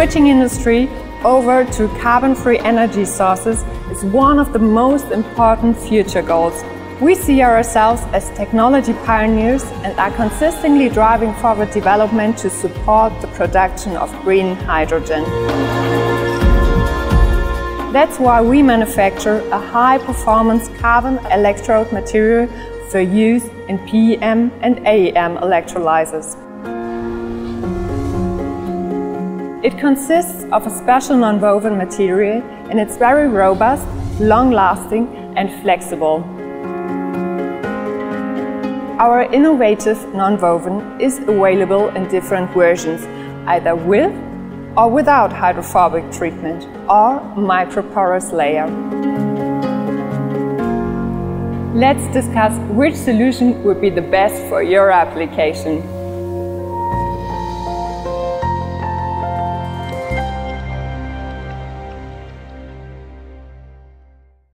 switching industry over to carbon-free energy sources is one of the most important future goals. We see ourselves as technology pioneers and are consistently driving forward development to support the production of green hydrogen. That's why we manufacture a high-performance carbon electrode material for use in PEM and AEM electrolyzers. It consists of a special non-woven material and it's very robust, long-lasting and flexible. Our innovative non-woven is available in different versions, either with or without hydrophobic treatment or microporous layer. Let's discuss which solution would be the best for your application.